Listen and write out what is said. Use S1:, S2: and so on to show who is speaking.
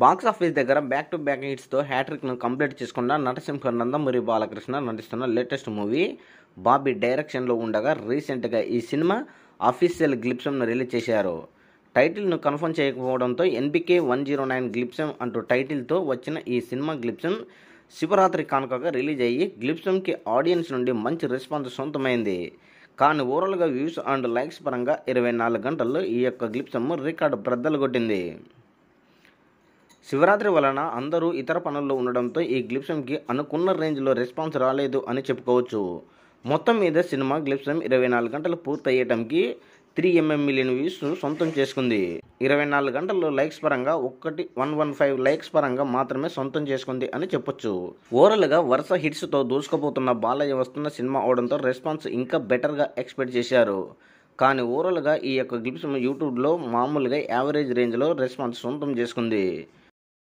S1: Box office దగ్గర back to back హిట్స్తో హ్యాట్రిక్ను కంప్లీట్ చేసుకున్న నటసింహ నందమూరి బాలకృష్ణ నటిస్తున్న లేటెస్ట్ మూవీ బాబీ డైరెక్షన్లో ఉండగా రీసెంట్గా ఈ సినిమా అఫీషియల్ గ్లిప్సమ్ను రిలీజ్ చేశారు. టైటిల్ను confirm చేయకపోవడంతో NBK one zero nine glimpse అంటూ టైటిల్తో వచ్చిన ఈ సినిమా గ్లిప్సమ్ శివరాత్రి కానుకగా రిలీజ్ అయ్యి గ్లిప్సమ్కి ఆడియన్స్ నుండి మంచి రెస్పాన్స్ సొంతమైంది. కానీ ఓవరాల్గా వ్యూస్ అండ్ లైక్స్ పరంగా ఇరవై నాలుగు గంటల్లో ఈ యొక్క గ్లిప్సమ్ రికార్డు బ్రద్దలు కొట్టింది. శివరాత్రి వలన అందరూ ఇతర పనుల్లో ఉండడంతో ఈ గ్లిప్సమ్కి అనుకున్న రేంజ్లో రెస్పాన్స్ రాలేదు అని చెప్పుకోవచ్చు. మొత్తం మీద సినిమా గ్లిప్సమ్ ఇరవై నాలుగు గంటలు పూర్తయ్యటంకి త్రీ ఎంఎం మిలియన్ వ్యూస్ను సొంతం చేసుకుంది. ఇరవై నాలుగు గంటల్లో లైక్స్ పరంగా ఒక్కటి వన్ వన్ ఫైవ్ లైక్స్ పరంగా మాత్రమే సొంతం చేసుకుంది అని చెప్పొచ్చు. ఓవరాల్గా వరుస హిట్స్తో దూసుకుపోతున్న బాలయ్య వస్తున్న సినిమా అవడంతో రెస్పాన్స్ ఇంకా బెటర్గా ఎక్స్పెక్ట్ చేశారు. కానీ ఓవరాల్గా ఈ యొక్క గ్లిప్స్ యూట్యూబ్లో మామూలుగా యావరేజ్ రేంజ్లో రెస్పాన్స్ సొంతం చేసుకుంది.